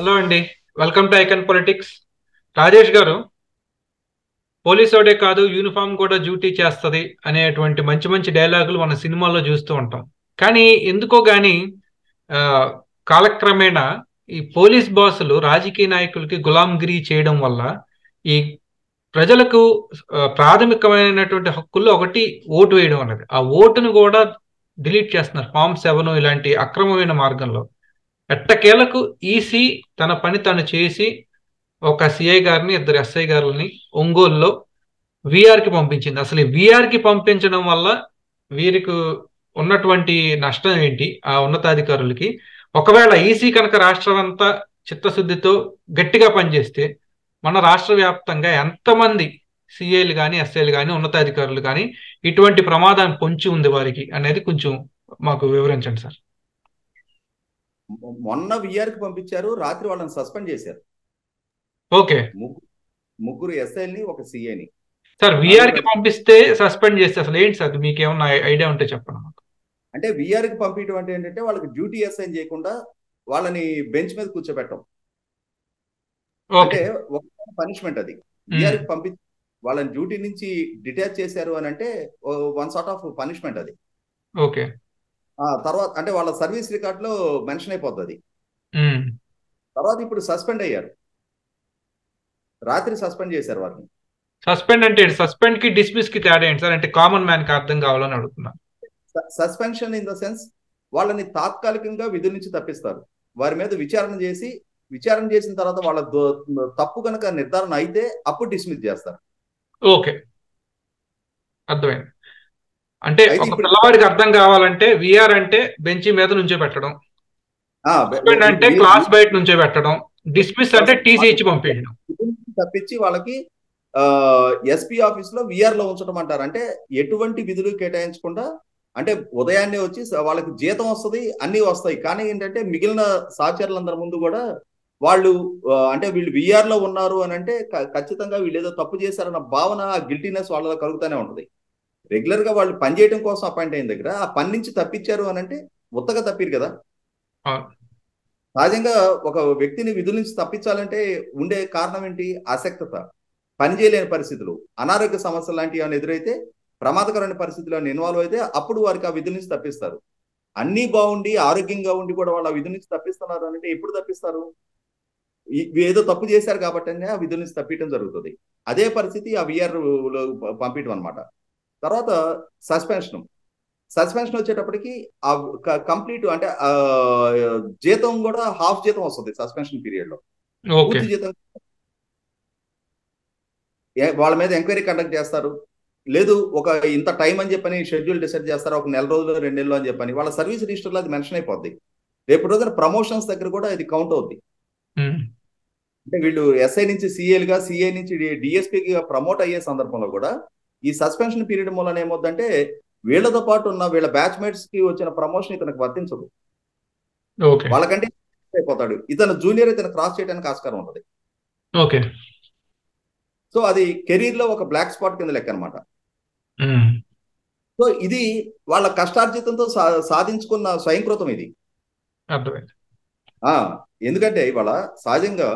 Hello అండి. Welcome to Icon Politics Rajesh garu police వాడే కాదు యూనిఫామ్ కూడా డ్యూటీ చేస్తుంది అనేటువంటి మంచి మంచి డైలాగులు మన సినిమాల్లో చూస్తూ ఉంటాం. కానీ ఎందుకో గాని కాలక్రమేణా ఈ పోలీస్ బాసులు రాజకీయ నాయకులకి గులాంగిరి చేయడం వల్ల ఈ ప్రజలకు ప్రాథమికమైనటువంటి హక్కుల్లో ఒకటి ఓటు వేయడం అన్నది ఆ ఓటును కూడా డిలీట్ చేస్తున్నారు. ఫామ్ సెవెన్ ఇలాంటి అక్రమమైన మార్గంలో. ఎట్టకేలకు ఈసీ తన పని తను చేసి ఒక సిఐ గారిని ఇద్దరు ఎస్ఐ గారిని ఒంగోలులో విఆర్కి పంపించింది. అసలు విఆర్కి పంపించడం వల్ల వీరికి ఉన్నటువంటి నష్టం ఏంటి? ఆ ఉన్నతాధికారులకి ఒకవేళ ఈసీ కనుక రాష్ట్రం అంతా చిత్తశుద్ధితో గట్టిగా పనిచేస్తే మన రాష్ట్ర వ్యాప్తంగా ఎంతమంది సిఐలు కానీ ఎస్ఐలు కానీ ఉన్నతాధికారులు కానీ ఇటువంటి ప్రమాదాన్ని పొంచి ఉంది వారికి అనేది కొంచెం మాకు వివరించండి సార్. మొన్న విఆర్కి పంపించారు రాత్రి వాళ్ళని సస్పెండ్ చేశారు. ఓకే. ముగ్గురు ఎస్ఐల్ని ఒక సిఐని సార్ విఆర్కి పంపిస్తే సస్పెండ్ చేస్తే అసలు ఏంటి సార్? మీకు ఏమన్నా ఐడియా ఉంటే చెప్పండి అంటే విఆర్కి పంపించడం అంటే ఏంటంటే వాళ్ళకి డ్యూటీ అసైన్ చేయకుండా వాళ్ళని బెంచ్ మీద కూర్చోబెట్టం ఓకే. అంటే ఒక పనిష్మెంట్ అది. విఆర్కి పంపి వాళ్ళని డ్యూటీ నుంచి డిటాచ్ చేశారు అని అంటే వన్ సార్ట్ ఆఫ్ పనిష్మెంట్ అది. ఓకే. తర్వాత అంటే వాళ్ళ సర్వీస్ రికార్డ్లో మెన్షన్ ఉమ్. తర్వాత ఇప్పుడు సస్పెండ్ అయ్యారు. రాత్రి సస్పెండ్ చేశారు వారిని. సస్పెండ్ అంటే సస్పెండ్కి డిస్మిస్కి తేడా ఏంటి సార్? అంటే కామన్ మ్యాన్కి అర్థం కావాలని అడుగుతున్నా. సస్పెన్షన్ ఇన్ ద సెన్స్ వాళ్ళని తాత్కాలికంగా విధుల నుంచి తప్పిస్తారు. వారి మీద విచారణ చేసి విచారణ చేసిన తర్వాత వాళ్ళ తప్పు కనుక నిర్ధారణ అయితే అప్పుడు డిస్మిస్ చేస్తారు. ఓకే. అర్థమైంది. అంటే ఒక పిల్లవాడికి అర్థం కావాలంటే విఆర్ అంటే బెంచ్ మీద నుంచే పెట్టడం. అంటే క్లాస్ బయట నుంచే పెట్టడం. డిస్మిస్ అంటే టీసీ ఇచ్చి పంపించడం. తప్పించి వాళ్ళకి ఎస్పీ ఆఫీస్లో విఆర్లో ఉంచడం అంటారు. అంటే ఎటువంటి విధులు కేటాయించకుండా అంటే ఉదయాన్నే వచ్చి వాళ్ళకి జీతం వస్తుంది అన్ని వస్తాయి. కానీ ఏంటంటే మిగిలిన సహచరులందరి ముందు కూడా వాళ్ళు అంటే వీళ్ళు విఆర్లో ఉన్నారు అని అంటే ఖచ్చితంగా వీళ్ళు ఏదో తప్పు చేశారన్న భావన గిల్టీనెస్ వాళ్ళలో కలుగుతూనే ఉంటుంది. రెగ్యులర్గా వాళ్ళు పని చేయడం కోసం అపాయింట్ అయిన దగ్గర ఆ పని నుంచి తప్పించారు అని అంటే ఉత్తగా తప్పిరు కదా. సహజంగా ఒక వ్యక్తిని విధుల నుంచి తప్పించాలంటే ఉండే కారణం ఏంటి? ఆసక్తత. పని చేయలేని పరిస్థితులు అనారోగ్య సమస్యలు లాంటివి ఏమైనా ఎదురైతే ప్రమాదకరమైన పరిస్థితుల్లో ఇన్వాల్వ్ అయితే అప్పుడు వారికి ఆ విధుల నుంచి తప్పిస్తారు. అన్నీ బాగుండి ఆరోగ్యంగా ఉండి కూడా వాళ్ళు ఆ విధుల నుంచి తప్పిస్తున్నారు అంటే ఎప్పుడు తప్పిస్తారు? ఏదో తప్పు చేశారు కాబట్టి ఆ విధుల నుంచి తప్పించడం జరుగుతుంది. అదే పరిస్థితి ఆ విఆర్లో పంపించడం అనమాట తర్వాత సస్పెన్షన్ సస్పెన్షన్ వచ్చేటప్పటికి ఆ కంప్లీట్ అంటే జీతం కూడా హాఫ్ జీతం వస్తుంది సస్పెన్షన్ పీరియడ్లో. పూర్తి జీతం వాళ్ళ మీద ఎంక్వైరీ కండక్ట్ చేస్తారు. లేదు ఒక ఇంత టైం అని చెప్పని షెడ్యూల్ డిసైడ్ చేస్తారు ఒక నెల రోజులు రెండు నెలలు అని చెప్పని వాళ్ళ సర్వీస్ రిజిస్టర్లో అది మెన్షన్ అయిపోద్ది. రేపు రోజున ప్రమోషన్స్ దగ్గర కూడా ఇది కౌంట్ అవుద్ది. అంటే వీళ్ళు ఎస్ఐ నుంచి సిఎల్గా సిఐ నుంచి డిఎస్పీకి ప్రమోట్ అయ్యే సందర్భంలో కూడా ఈ సస్పెన్షన్ పీరియడ్ మూలన ఏమవుద్దంటే వీళ్ళతో పాటు ఉన్న వీళ్ళ బ్యాచ్మేట్స్కి వచ్చిన ప్రమోషన్ ఇతనికి వర్తించదు. వాళ్ళకంటే అయిపోతాడు. ఇతను జూనియర్ ఇతను క్రాస్ చేయడానికి ఆస్కారం ఉంటుంది. ఓకే. సో అది కెరీర్లో ఒక బ్లాక్ స్పాట్ కింద లెక్క అనమాట. సో ఇది వాళ్ళ కష్టార్జితంతో సాధించుకున్న స్వయంకృతం ఇది. ఎందుకంటే ఇవాళ సహజంగా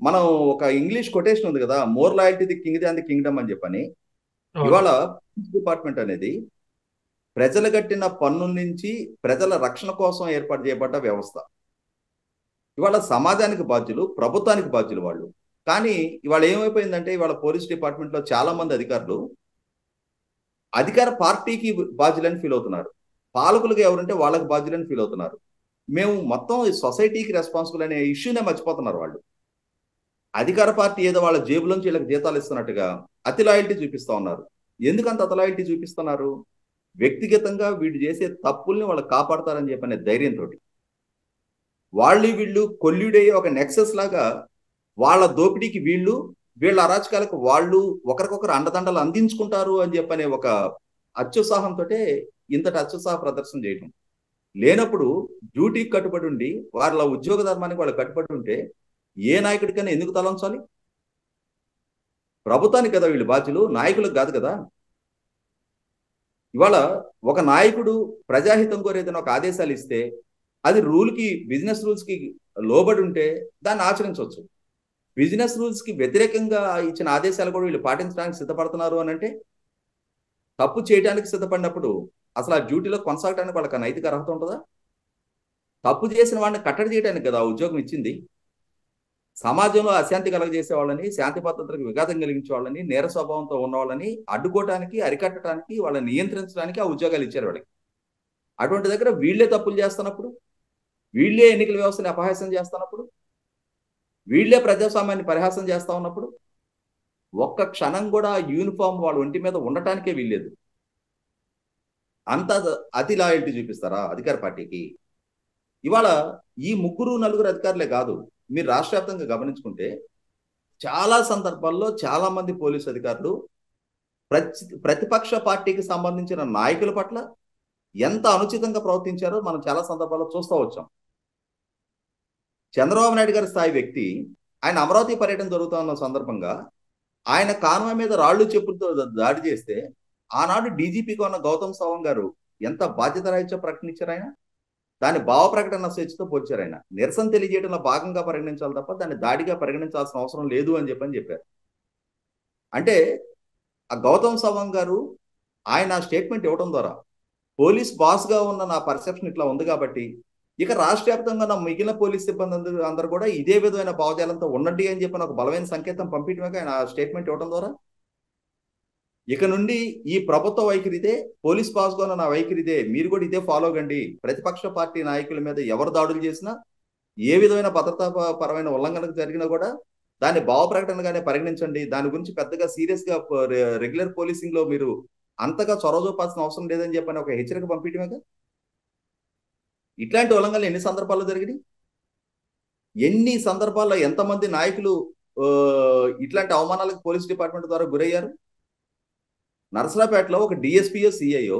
మనం ఒక ఇంగ్లీష్ కొటేషన్ ఉంది కదా more loyalty the king the kingdom అని చెప్పని ఇవాళ పోలీస్ డిపార్ట్మెంట్ అనేది ప్రజలు కట్టిన పన్ను నుంచి ప్రజల రక్షణ కోసం ఏర్పాటు చేయబడ్డ వ్యవస్థ. ఇవాళ సమాజానికి బాధ్యులు ప్రభుత్వానికి బాధ్యులు వాళ్ళు. కానీ ఇవాళ ఏమైపోయిందంటే ఇవాళ పోలీస్ డిపార్ట్మెంట్లో చాలా మంది అధికారులు అధికార పార్టీకి బాధ్యులని ఫీల్ అవుతున్నారు. పాలకులుగా ఎవరంటే వాళ్ళకి బాధ్యులని ఫీల్ అవుతున్నారు. మేము మొత్తం ఈ సొసైటీకి రెస్పాన్సిబుల్ అనే ఇష్యూనే మర్చిపోతున్నారు వాళ్ళు. అధికార పార్టీ ఏదో వాళ్ళ జేబులోంచి వీళ్ళకి జీతాలు ఇస్తున్నట్టుగా అతి లాయల్టీ చూపిస్తా ఉన్నారు. ఎందుకంత అతి లాయల్టీ చూపిస్తున్నారు? వ్యక్తిగతంగా వీళ్ళు చేసే తప్పుల్ని వాళ్ళు కాపాడతారని చెప్పనే ధైర్యంతో వాళ్ళు వీళ్ళు కొల్లుడే ఒక నెక్సెస్ లాగా వాళ్ళ దోపిడీకి వీళ్ళు వీళ్ళ అరాచకాలకు వాళ్ళు ఒకరికొకరు అండదండలు అందించుకుంటారు అని చెప్పనే ఒక అత్యుత్సాహంతో ఇంతటి అత్యుత్సాహ ప్రదర్శన చేయటం. లేనప్పుడు డ్యూటీకి కట్టుబడి ఉండి వాళ్ళ ఉద్యోగ ధర్మానికి వాళ్ళు కట్టుబడి ఉంటే ఏ నాయకుడికైనా ఎందుకు తలంచాలి? ప్రభుత్వానికి కదా వీళ్ళు బాధ్యులు నాయకులకు కాదు కదా? ఇవాళ ఒక నాయకుడు ప్రజాహితం కోరేదైనా ఒక ఆదేశాలు ఇస్తే అది రూల్కి బిజినెస్ రూల్స్కి లోబడి ఉంటే దాన్ని ఆచరించవచ్చు. బిజినెస్ రూల్స్కి వ్యతిరేకంగా ఇచ్చిన ఆదేశాలు కూడా వీళ్ళు పాటించడానికి సిద్ధపడుతున్నారు అని అంటే తప్పు చేయడానికి సిద్ధపడినప్పుడు అసలు ఆ డ్యూటీలో కొనసాగడానికి వాళ్ళకి నైతిక అర్హత ఉంటుందా? తప్పు చేసిన వాడిని కట్టడి చేయడానికి కదా ఉద్యోగం ఇచ్చింది. సమాజంలో అశాంతి కలగజేసే వాళ్ళని శాంతి భద్రతలకు విఘాతం కలిగించే వాళ్ళని నేర స్వభావంతో ఉన్న వాళ్ళని అడ్డుకోవడానికి అరికట్టడానికి వాళ్ళని నియంత్రించడానికి ఆ ఉద్యోగాలు ఇచ్చారు వాళ్ళకి. అటువంటి దగ్గర వీళ్ళే తప్పులు చేస్తున్నప్పుడు వీళ్ళే ఎన్నికల వ్యవస్థని అపహాసం చేస్తున్నప్పుడు వీళ్ళే ప్రజాస్వామ్యాన్ని పరిహాసం చేస్తా ఉన్నప్పుడు ఒక్క క్షణం కూడా యూనిఫామ్ వాళ్ళ ఒంటి మీద ఉండటానికే వీల్లేదు. అంత అతి లాయల్టీ చూపిస్తారా అధికార పార్టీకి? ఇవాళ ఈ ముగ్గురు నలుగురు అధికారులే కాదు మీరు రాష్ట్ర వ్యాప్తంగా గమనించుకుంటే చాలా సందర్భాల్లో చాలా మంది పోలీసు అధికారులు ప్రతి ప్రతిపక్ష పార్టీకి సంబంధించిన నాయకుల పట్ల ఎంత అనుచితంగా ప్రవర్తించారో మనం చాలా సందర్భాల్లో చూస్తూ వచ్చాం. చంద్రబాబు నాయుడు గారి స్థాయి వ్యక్తి ఆయన అమరావతి పర్యటన జరుగుతున్న సందర్భంగా ఆయన కాన్వాయ్ మీద రాళ్ళు చెప్పులతో దాడి చేస్తే ఆనాడు డీజీపీగా ఉన్న గౌతమ్ సవాంగ్ గారు ఎంత బాధ్యత రాహిత్యో ప్రకటించారు ఆయన? దాని భావ ప్రకటన స్వేచ్ఛతో పోల్చారు ఆయన. నిరసన తెలియజేయడంలో భాగంగా పరిగణించాలి తప్ప దాన్ని దాడిగా పరిగణించాల్సిన అవసరం లేదు అని చెప్పని చెప్పారు. అంటే ఆ గౌతమ్ సవాంగ్ గారు ఆయన స్టేట్మెంట్ ఇవ్వడం ద్వారా పోలీస్ బాస్గా ఉన్న నా పర్సెప్షన్ ఇట్లా ఉంది కాబట్టి ఇక రాష్ట్ర వ్యాప్తంగా నా మిగిలిన పోలీస్ సిబ్బంది అందరూ కూడా ఇదే విధమైన భావజాలంతో ఉండండి అని చెప్పిన ఒక బలమైన సంకేతం పంపించడమే ఆయన స్టేట్మెంట్ ఇవ్వడం ద్వారా ఇక నుండి ఈ ప్రభుత్వ వైఖరిదే పోలీస్ పాస్ నా వైఖరిదే. మీరు కూడా ఇదే ఫాలో కండి. ప్రతిపక్ష పార్టీ నాయకుల మీద ఎవరు దాడులు చేసినా ఏ విధమైన భద్రతా పరమైన ఉల్లంఘన జరిగినా కూడా దాన్ని భావ ప్రకటనగానే పరిగణించండి. దాని గురించి పెద్దగా సీరియస్గా రెగ్యులర్ పోలీసింగ్లో మీరు అంతగా చొరవ చూపాల్సిన అవసరం లేదని చెప్పని ఒక హెచ్చరిక పంపించడమేగా ఇట్లాంటి ఉల్లంఘనలు ఎన్ని సందర్భాల్లో జరిగినాయి? ఎన్ని సందర్భాల్లో ఎంతమంది నాయకులు ఇట్లాంటి అవమానాలకు పోలీస్ డిపార్ట్మెంట్ ద్వారా గురయ్యారు? నరసరాపేటలో ఒక డిఎస్పీఓ సిఐఓ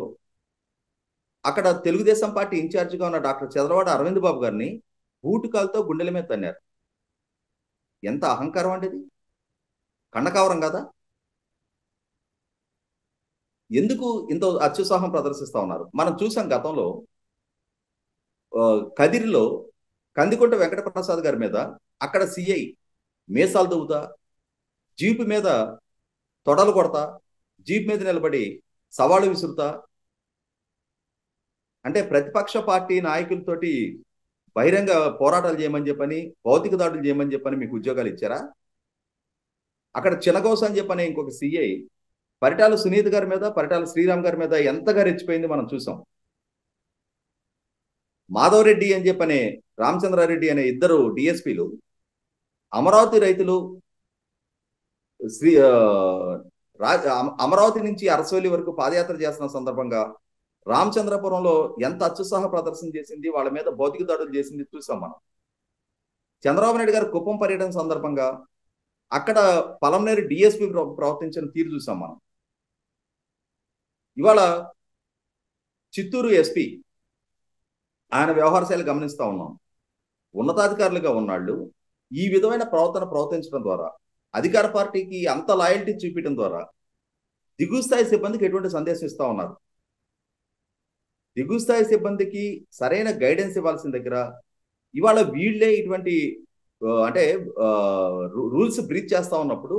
అక్కడ తెలుగుదేశం పార్టీ ఇన్ఛార్జిగా ఉన్న డాక్టర్ చంద్రవాడ అరవింద్ బాబు గారిని బూటుకాలతో గుండెల మీద తన్నారు. ఎంత అహంకారం అండి ఇది? కండకావరం కదా? ఎందుకు ఇంత అత్యుత్సాహం ప్రదర్శిస్తా ఉన్నారు? మనం చూసాం గతంలో కదిరిలో కందికొంట వెంకటప్రసాద్ గారి మీద అక్కడ సిఐ మేసాలు దువ్వుతా జీపు మీద తొడలు కొడతా జీప్ మీద నిలబడి సవాళ్ళు విసురుతా? అంటే ప్రతిపక్ష పార్టీ నాయకులతోటి బహిరంగ పోరాటాలు చేయమని చెప్పని భౌతిక దాడులు చేయమని చెప్పని మీకు ఉద్యోగాలు ఇచ్చారా? అక్కడ చినగోస అని చెప్పని ఇంకొక సిఐ పరిటాల సునీత్ గారి మీద పరిటాల శ్రీరామ్ గారి మీద ఎంతగా రెచ్చిపోయింది మనం చూసాం. మాధవరెడ్డి అని చెప్పనే రామచంద్రారెడ్డి అనే ఇద్దరు డిఎస్పీలు అమరావతి రైతులు శ్రీ అమరావతి నుంచి అరసోలి వరకు పాదయాత్ర చేస్తున్న సందర్భంగా రామచంద్రపురంలో ఎంత అత్యుత్సాహ ప్రదర్శన చేసింది వాళ్ళ మీద భౌతిక దాడులు చేసింది చూసాం మనం. చంద్రబాబు నాయుడు గారు కుప్పం పర్యటన సందర్భంగా అక్కడ పలంనేరు డిఎస్పీ ప్రవర్తించిన తీరు చూసాం మనం. ఇవాళ చిత్తూరు ఎస్పీ ఆయన వ్యవహార శైలి గమనిస్తూ ఉన్నాం. ఉన్నతాధికారులుగా ఉన్నాళ్ళు. ఈ విధమైన ప్రవర్తన ప్రవర్తించడం ద్వారా అధికార పార్టీకి అంత లాయల్టీ చూపించడం ద్వారా దిగువ స్థాయి సిబ్బందికి ఎటువంటి సందేశం ఇస్తా ఉన్నారు? దిగువ స్థాయి సిబ్బందికి సరైన గైడెన్స్ ఇవ్వాల్సిన దగ్గర ఇవాళ వీళ్ళే ఇటువంటి అంటే రూల్స్ బ్రీచ్ చేస్తా ఉన్నప్పుడు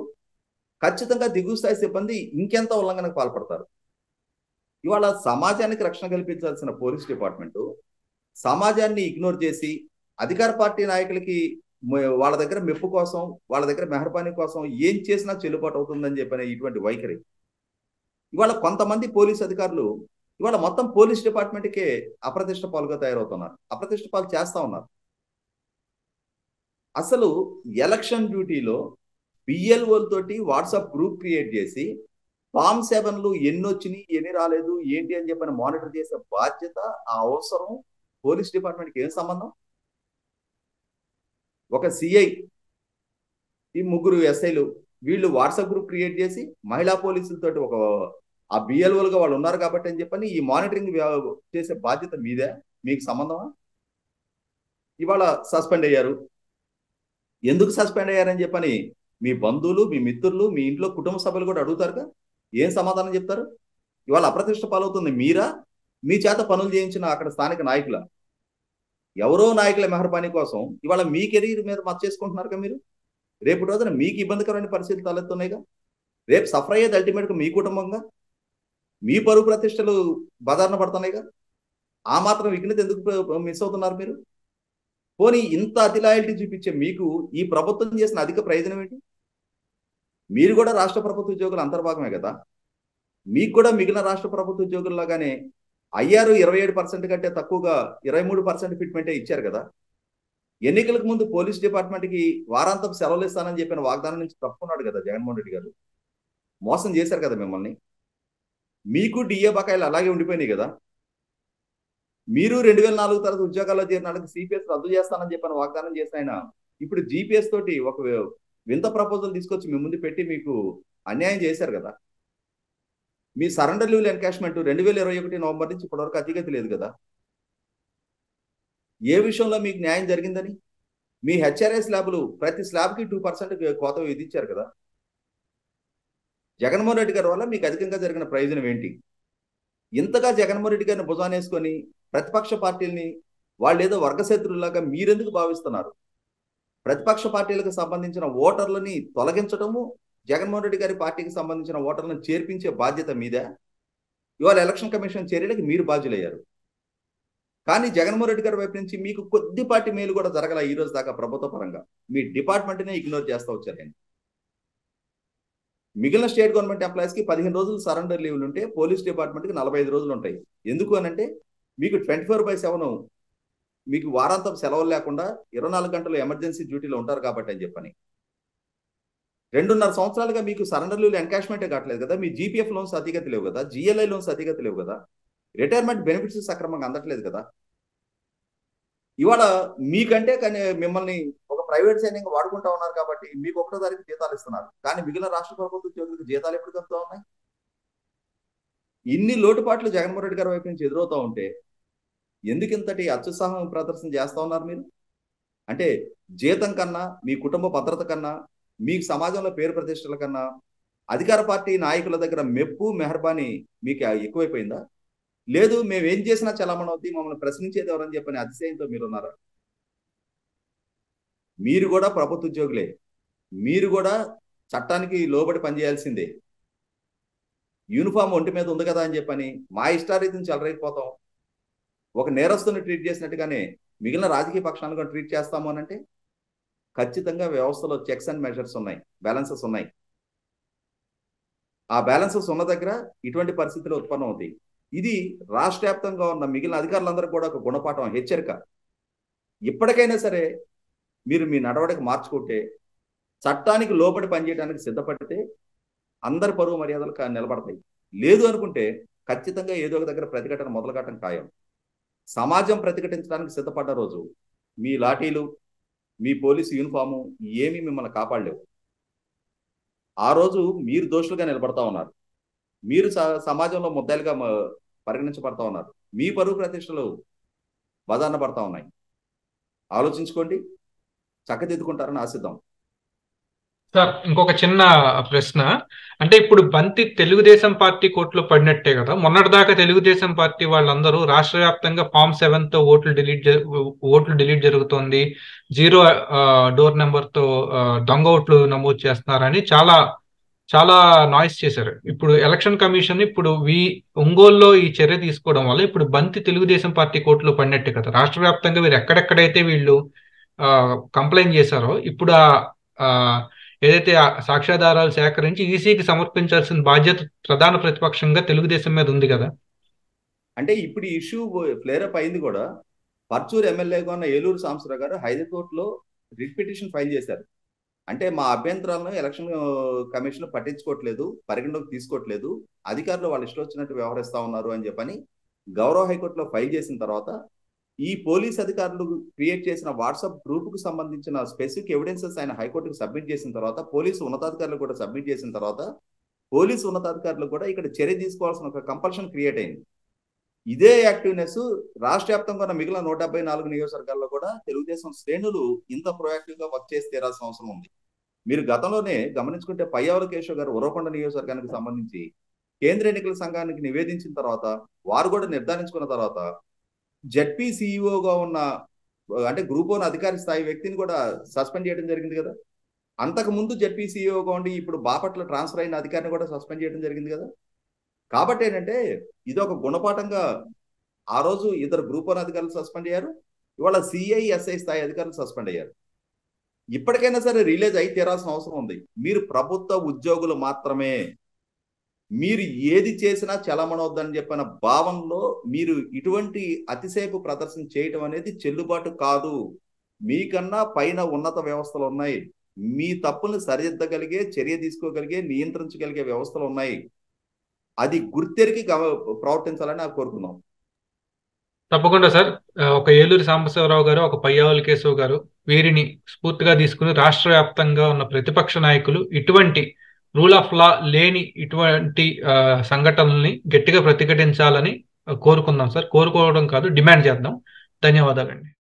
ఖచ్చితంగా దిగువ స్థాయి సిబ్బంది ఇంకెంత ఉల్లంఘనకు పాల్పడతారు? ఇవాళ సమాజానికి రక్షణ కల్పించాల్సిన పోలీస్ డిపార్ట్మెంటు సమాజాన్ని ఇగ్నోర్ చేసి అధికార పార్టీ నాయకులకి వాళ్ళ దగ్గర మెప్పు కోసం వాళ్ళ దగ్గర మెహర్బానీ కోసం ఏం చేసినా చెల్లుబాటు అవుతుందని చెప్పిన ఇటువంటి వైఖరి. ఇవాళ కొంతమంది పోలీస్ అధికారులు ఇవాళ మొత్తం పోలీస్ డిపార్ట్మెంట్కే అప్రతిష్ట పాలుగా తయారవుతున్నారు. అప్రతిష్ట పాలు చేస్తా ఉన్నారు. అసలు ఎలక్షన్ డ్యూటీలో బిఎల్ఓలతోటి వాట్సాప్ గ్రూప్ క్రియేట్ చేసి ఫామ్ సెవెన్లు ఎన్ని వచ్చినాయి ఎన్ని రాలేదు ఏంటి అని చెప్పని మానిటర్ చేసే బాధ్యత ఆ అవసరం పోలీస్ డిపార్ట్మెంట్కి ఏం సంబంధం? ఒక సిఐ ఈ ముగ్గురు ఎస్ఐలు వీళ్ళు వాట్సాప్ గ్రూప్ క్రియేట్ చేసి మహిళా పోలీసులతోటి ఒక ఆ బిఎల్ఓలుగా వాళ్ళు ఉన్నారు కాబట్టి అని చెప్పని ఈ మానిటరింగ్ చేసే బాధ్యత మీదే? మీకు సంబంధమా? ఇవాళ సస్పెండ్ అయ్యారు. ఎందుకు సస్పెండ్ అయ్యారని చెప్పని మీ బంధువులు మీ మిత్రులు మీ ఇంట్లో కుటుంబ సభ్యులు కూడా అడుగుతారుగా? ఏం సమాధానం చెప్తారు? ఇవాళ అప్రతిష్ట పాలవుతుంది. మీరా? మీ చేత పనులు చేయించిన అక్కడ స్థానిక నాయకుల ఎవరో నాయకుల మెహర్బానీ కోసం ఇవాళ మీ కెరీర్ మీద మచ్చ చేసుకుంటున్నారుగా మీరు? రేపు రోజున మీకు ఇబ్బందికరమైన పరిస్థితులు తలెత్తున్నాయిగా? రేపు సఫర్ అయ్యేది అల్టిమేట్గా మీ కుటుంబంగా? మీ పరువు ప్రతిష్టలు బదారణ పడుతున్నాయిగా? ఆ మాత్రం విఘ్నత ఎందుకు మిస్ అవుతున్నారు మీరు? పోనీ ఇంత అతి లాయల్టీ చూపించే మీకు ఈ ప్రభుత్వం చేసిన అధిక ప్రయోజనం ఏంటి? మీరు కూడా రాష్ట్ర ప్రభుత్వ ఉద్యోగులు అంతర్భాగమే కదా? మీకు కూడా మిగిలిన రాష్ట్ర ప్రభుత్వ ఉద్యోగుల్లాగానే అయ్యారు ఇరవై ఏడు పర్సెంట్ కంటే తక్కువగా ఇరవై మూడు పర్సెంట్ ఫిట్మెంటే ఇచ్చారు కదా. ఎన్నికలకు ముందు పోలీస్ డిపార్ట్మెంట్కి వారాంతం సెలవులు ఇస్తానని చెప్పిన వాగ్దానం నుంచి తప్పుకున్నాడు కదా జగన్మోహన్ రెడ్డి గారు. మోసం చేశారు కదా మిమ్మల్ని. మీకు డిఏ బకాయిలు అలాగే ఉండిపోయినాయి కదా. మీరు రెండు వేల నాలుగు తర్వాత ఉద్యోగాల్లో చేరిన వాళ్ళకి సిపిఎస్ రద్దు చేస్తానని చెప్పిన వాగ్దానం చేసిన ఆయన ఇప్పుడు జీపీఎస్ తోటి ఒక వింత ప్రపోజల్ తీసుకొచ్చి మీ ముందు పెట్టి మీకు అన్యాయం చేశారు కదా. మీ సరెండర్ లీవ్ ఎన్కాష్మెంట్ రెండు వేల ఇరవై ఒకటి నవంబర్ నుంచి ఇప్పటివరకు అతిగతి లేదు కదా. ఏ విషయంలో మీకు న్యాయం జరిగిందని? మీ హెచ్ఆర్ఐ స్లాబ్లు ప్రతి స్లాబ్కి టూ పర్సెంట్ కోత విధించారు కదా. జగన్మోహన్ రెడ్డి గారి వల్ల మీకు అధికంగా జరిగిన ప్రయోజనం ఏంటి? ఇంతగా జగన్మోహన్ రెడ్డి గారిని భుజానేసుకొని ప్రతిపక్ష పార్టీలని వాళ్ళు ఏదో వర్గశత్రులాగా మీరెందుకు భావిస్తున్నారు? ప్రతిపక్ష పార్టీలకు సంబంధించిన ఓటర్లని తొలగించడము జగన్మోహన్ రెడ్డి గారి పార్టీకి సంబంధించిన ఓటర్లను చేర్పించే బాధ్యత మీదే. ఇవాళ ఎలక్షన్ కమిషన్ చర్యలకు మీరు బాధ్యులయ్యారు. కానీ జగన్మోహన్ రెడ్డి గారి వైపు నుంచి మీకు కొద్దిపాటి మేలు కూడా జరగల ఈ రోజు దాకా ప్రభుత్వ పరంగా. మీ డిపార్ట్మెంట్నే ఇగ్నోర్ చేస్తూ వచ్చారండి మిగిలిన స్టేట్ గవర్నమెంట్ ఎంప్లాయీస్కి పదిహేను రోజులు సరెండర్ లీవ్లు ఉంటే పోలీస్ డిపార్ట్మెంట్కి నలభై ఐదు రోజులు ఉంటాయి. ఎందుకు అనంటే మీకు ట్వంటీ ఫోర్ బై సెవెన్ మీకు వారాంతం సెలవులు లేకుండా ఇరవై నాలుగు గంటలు ఎమర్జెన్సీ డ్యూటీలో ఉంటారు కాబట్టి అని చెప్పని. రెండున్నర సంవత్సరాలుగా మీకు సరెండర్లు లీవ్లు ఎన్కాష్మెంటే కావట్లేదు కదా? మీ జీపీఎఫ్ లోన్స్ అతిగతి లేవు కదా? జిఎల్ఐ లోన్స్ అతిగతి లేవు కదా? రిటైర్మెంట్ బెనిఫిట్స్ సక్రమంగా అందట్లేదు కదా? ఇవాళ మీకంటే కానీ మిమ్మల్ని ఒక ప్రైవేట్ సైన్యంగా వాడుకుంటా ఉన్నారు కాబట్టి మీకు ఒకటో తారీఖు జీతాలు ఇస్తున్నారు. కానీ మిగిలిన రాష్ట్ర ప్రభుత్వ ఉద్యోగులకు జీతాలు ఎప్పుడు కలుగుతూ ఉన్నాయి? ఇన్ని లోటుపాట్లు జగన్మోహన్ రెడ్డి గారి వైపు నుంచి ఎదురవుతూ ఉంటే ఎందుకు ఇంతటి అత్యుత్సాహం ప్రదర్శన చేస్తా ఉన్నారు మీరు? అంటే జీతం కన్నా మీ కుటుంబ భద్రత కన్నా మీకు సమాజంలో పేరు ప్రతిష్టల కన్నా అధికార పార్టీ నాయకుల దగ్గర మెప్పు మెహర్బానీ మీకు ఎక్కువైపోయిందా? లేదు మేము ఏం చేసినా చలామణి మమ్మల్ని ప్రశ్నించేది ఎవరని చెప్పని అతిశయంతో మీరు ఉన్నారా మీరు కూడా ప్రభుత్వ ఉద్యోగులే. మీరు కూడా చట్టానికి లోబడి పనిచేయాల్సిందే. యూనిఫామ్ ఒంటి మీద ఉంది కదా అని చెప్పని మా ఇష్టారీతిని చెలరైపోతాం ఒక నేరస్తుని ట్రీట్ చేసినట్టుగానే మిగిలిన రాజకీయ పక్షాలను కూడా ట్రీట్ చేస్తాము అని అంటే ఖచ్చితంగా వ్యవస్థలో చెక్స్ అండ్ మెజర్స్ ఉన్నాయి బ్యాలెన్సెస్ ఉన్నాయి. ఆ బ్యాలెన్సెస్ ఉన్న దగ్గర ఇటువంటి పరిస్థితులు ఉత్పన్నం అవుతాయి. ఇది రాష్ట్ర వ్యాప్తంగా ఉన్న మిగిలిన అధికారులందరూ కూడా ఒక గుణపాఠం హెచ్చరిక. ఇప్పటికైనా సరే మీరు మీ నడవడిక మార్చుకుంటే చట్టానికి లోబడి పనిచేయడానికి సిద్ధపడితే అందరి పరువు మర్యాదలు నిలబడతాయి. లేదు అనుకుంటే ఖచ్చితంగా ఏదో ఒక దగ్గర ప్రతిఘటన మొదలుగట్టడం ఖాయం. సమాజం ప్రతిఘటించడానికి సిద్ధపడ్డ రోజు మీ లాఠీలు మీ పోలీసు యూనిఫాము ఏమీ మిమ్మల్ని కాపాడలేవు. ఆ రోజు మీరు దోషులుగా నిలబడతా ఉన్నారు. మీరు సమాజంలో ముద్దాయిలుగా పరిగణించబడతా ఉన్నారు. మీ పరువు ప్రతిష్టలు బదారణ పడతా ఉన్నాయి. ఆలోచించుకోండి. చక్కదిద్దుకుంటారని ఆశిద్దాం. సార్ ఇంకొక చిన్న ప్రశ్న. అంటే ఇప్పుడు బంతి తెలుగుదేశం పార్టీ కోర్టులో పడినట్టే కదా. మొన్నటిదాకా తెలుగుదేశం పార్టీ వాళ్ళందరూ రాష్ట్ర వ్యాప్తంగా ఫామ్ సెవెన్తో ఓట్లు డిలీట్ ఓట్లు డిలీట్ జరుగుతోంది. జీరో డోర్ నెంబర్తో దొంగ ఓట్లు నమోదు చేస్తున్నారని చాలా చాలా నాయిస్ చేశారు. ఇప్పుడు ఎలక్షన్ కమిషన్ ఇప్పుడు వి ఒంగోలులో ఈ చర్య తీసుకోవడం వల్ల ఇప్పుడు బంతి తెలుగుదేశం పార్టీ కోర్టులో పడినట్టే కదా. రాష్ట్ర వ్యాప్తంగా వీరు ఎక్కడెక్కడైతే వీళ్ళు కంప్లైంట్ చేశారో ఇప్పుడు ఆ ఏదైతే సాక్ష్యాధారాలు సేకరించి ఈసీకి సమర్పించాల్సిన బాధ్యత ప్రధాన ప్రతిపక్షంగా తెలుగుదేశం మీద ఉంది కదా? అంటే ఇప్పుడు ఈ ఇష్యూ ఫ్లేరప్ అయింది కూడా. పర్చూరు ఎమ్మెల్యేగా ఉన్న ఏలూరు సాంబశివరావు గారు హైదరాబాద్లో రిట్ పిటిషన్ ఫైల్ చేశారు. అంటే మా అభ్యంతరాలను ఎలక్షన్ కమిషన్ పట్టించుకోవట్లేదు పరిగణలోకి తీసుకోవట్లేదు. అధికారులు వాళ్ళు ఇష్టం వచ్చినట్టు వ్యవహరిస్తా ఉన్నారు అని చెప్పని గౌరవ హైకోర్టులో ఫైల్ చేసిన తర్వాత ఈ పోలీస్ అధికారులు క్రియేట్ చేసిన వాట్సాప్ గ్రూప్కు సంబంధించిన స్పెసిఫిక్ ఎవిడెన్సెస్ ఆయన హైకోర్టుకు సబ్మిట్ చేసిన తర్వాత పోలీసు ఉన్నతాధికారులు కూడా సబ్మిట్ చేసిన తర్వాత పోలీసు ఉన్నతాధికారులు కూడా ఇక్కడ చర్య తీసుకోవాల్సిన ఒక కంపల్షన్ క్రియేట్ అయింది. ఇదే యాక్టివ్నెస్ రాష్ట్ర వ్యాప్తంగా ఉన్న మిగిలిన నూట డెబ్బై నాలుగు నియోజకవర్గాల్లో కూడా తెలుగుదేశం శ్రేణులు ఇంత ప్రొయాక్టివ్గా వర్క్ చేసి తీరాల్సిన అవసరం ఉంది. మీరు గతంలోనే గమనించుకుంటే పయ్యావల కేశవ్ గారు ఉరవకొండ నియోజకవర్గానికి సంబంధించి కేంద్ర ఎన్నికల సంఘానికి నివేదించిన తర్వాత వారు కూడా నిర్ధారించుకున్న తర్వాత జడ్పీ సిఇఓగా ఉన్న అంటే గ్రూప్ వన్ అధికారి స్థాయి వ్యక్తిని కూడా సస్పెండ్ చేయడం జరిగింది కదా? అంతకు ముందు జడ్పీసీఓగా ఉండి ఇప్పుడు బాపట్ల ట్రాన్స్ఫర్ అయిన అధికారిని కూడా సస్పెండ్ చేయడం జరిగింది కదా? కాబట్టి ఏంటంటే ఇది ఒక గుణపాఠంగా ఆ రోజు ఇద్దరు గ్రూప్ వన్ అధికారులు సస్పెండ్ అయ్యారు ఇవాళ సిఐఎస్ఐ స్థాయి అధికారులు సస్పెండ్ అయ్యారు. ఇప్పటికైనా సరే రిలీజ్ అయి తీరాల్సిన అవసరం ఉంది. మీరు ప్రభుత్వ ఉద్యోగులు మాత్రమే మీరు ఏది చేసినా చలమనవద్దని చెప్పిన భావంలో మీరు ఇటువంటి అతిసేపు ప్రదర్శన చేయటం అనేది చెల్లుబాటు కాదు. మీకన్నా పైన ఉన్నత వ్యవస్థలు ఉన్నాయి. మీ తప్పుల్ని సరిదిద్దగలిగే చర్య తీసుకోగలిగే నియంత్రించగలిగే వ్యవస్థలు ఉన్నాయి. అది గుర్తెరిగి ప్రవర్తించాలని నాకు కోరుకున్నాం తప్పకుండా సార్. ఒక ఏలూరు సాంబశివరావు గారు ఒక పయ్యావుల కేశవ్ గారు వీరిని స్ఫూర్తిగా తీసుకుని రాష్ట్ర వ్యాప్తంగా ఉన్న ప్రతిపక్ష నాయకులు ఇటువంటి రూల్ ఆఫ్ లా లేని ఇటువంటి సంఘటనల్ని గట్టిగా ప్రతిఘటించాలని కోరుకుందాం సార్. కోరుకోవడం కాదు డిమాండ్ చేద్దాం. ధన్యవాదాలండి.